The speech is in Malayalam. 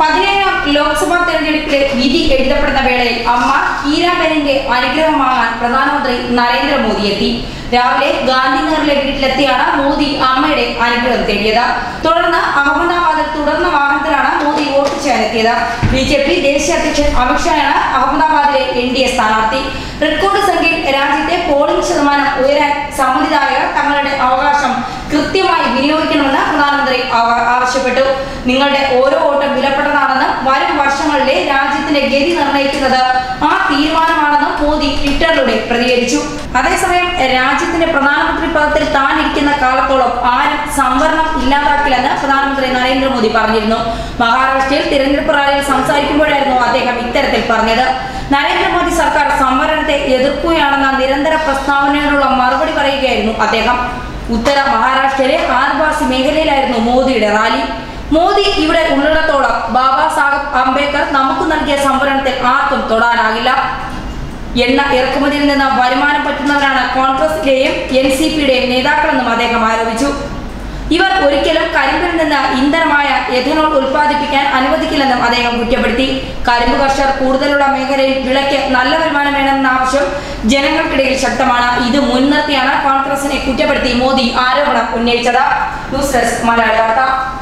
പതിനേഴാം ലോക്സഭാ തെരഞ്ഞെടുപ്പിലെ വിധി എഴുതപ്പെടുന്ന വേളയിൽ അമ്മ ഹീരാബെനിന്റെ വാങ്ങാൻ പ്രധാനമന്ത്രി നരേന്ദ്രമോദി എത്തി രാവിലെ ഗാന്ധിനഗറിലെ വീട്ടിലെത്തിയാണ് മോദി അമ്മയുടെ അനുഗ്രഹം തേടിയത്. തുടർന്ന് അഹമ്മദാബാദിൽ തുടർന്ന വാഹനത്തിലാണ് മോദി വോട്ട് ചെയ്യാനെത്തിയത് ബി ജെ പി ദേശീയ അധ്യക്ഷൻ അമിത്ഷായാണ് അഹമ്മദാബാദിലെ എൻ ഡി എ സ്ഥാനാർത്ഥി. റെക്കോർഡ് സംഖ്യയിൽ രാജ്യത്തെ പോളിംഗ് ശതമാനം ഉയരാൻ സമ്മതിദായകർ തങ്ങളുടെ അവകാശം കൃത്യമായി വിനിയോഗിക്കണമെന്ന് പ്രധാനമന്ത്രി ആവശ്യപ്പെട്ടു. നിങ്ങളുടെ ഓരോ രാജ്യത്തിന്റെ ഗതി നിർണയിക്കുന്നത് ആ തീരുമാനമാണെന്നും മോദി ട്വിറ്ററിലൂടെ പ്രതികരിച്ചു. അതേസമയം രാജ്യത്തിന്റെ പ്രധാനമന്ത്രി പദത്തിൽ താൻ ഇരിക്കുന്ന കാലത്തോളം ആരും സംവരണം ഇല്ലാതാക്കില്ലെന്ന് പ്രധാനമന്ത്രി നരേന്ദ്രമോദി പറഞ്ഞിരുന്നു. മഹാരാഷ്ട്രയിൽ തിരഞ്ഞെടുപ്പ് റാലിയിൽ സംസാരിക്കുമ്പോഴായിരുന്നു അദ്ദേഹം ഇത്തരത്തിൽ പറഞ്ഞത്. നരേന്ദ്രമോദി സർക്കാർ സംവരണത്തെ എതിർക്കുകയാണെന്ന നിരന്തര പ്രസ്താവനയോടുള്ള മറുപടി പറയുകയായിരുന്നു അദ്ദേഹം. ഉത്തര മഹാരാഷ്ട്രയിലെ ആദിവാസി മേഖലയിലായിരുന്നു മോദിയുടെ റാലി. മോദി ഇവിടെ ഉള്ളിടത്തോളം ബാബാ സാഹബ് അംബേദ്കർ നമുക്ക് നൽകിയ സംവരണത്തിൽ ആർക്കും തൊടാനാകില്ല. എണ്ണ ഇറക്കുമതിയിൽ നിന്ന് വരുമാനം പറ്റുന്നവരാണ് കോൺഗ്രസിന്റെയും എൻ സി പിയുടെയും നേതാക്കളെന്നും അദ്ദേഹം ആരോപിച്ചു. ഇവർ ഒരിക്കലും കരിമ്പിൽ നിന്ന് ഇന്ധനമായ എഥനോൾ ഉൽപ്പാദിപ്പിക്കാൻ അനുവദിക്കില്ലെന്നും അദ്ദേഹം കുറ്റപ്പെടുത്തി. കരിമ്പ് കർഷകർ കൂടുതലുള്ള മേഖലയിൽ വിളയ്ക്ക് നല്ല വരുമാനം വേണമെന്ന ആവശ്യം ജനങ്ങൾക്കിടയിൽ ശക്തമാണ്. ഇത് മുൻനിർത്തിയാണ് കോൺഗ്രസിനെ കുറ്റപ്പെടുത്തി മോദി ആരോപണം ഉന്നയിച്ചത്. ന്യൂസ് ഡെസ്ക് മലയാള വാർത്ത.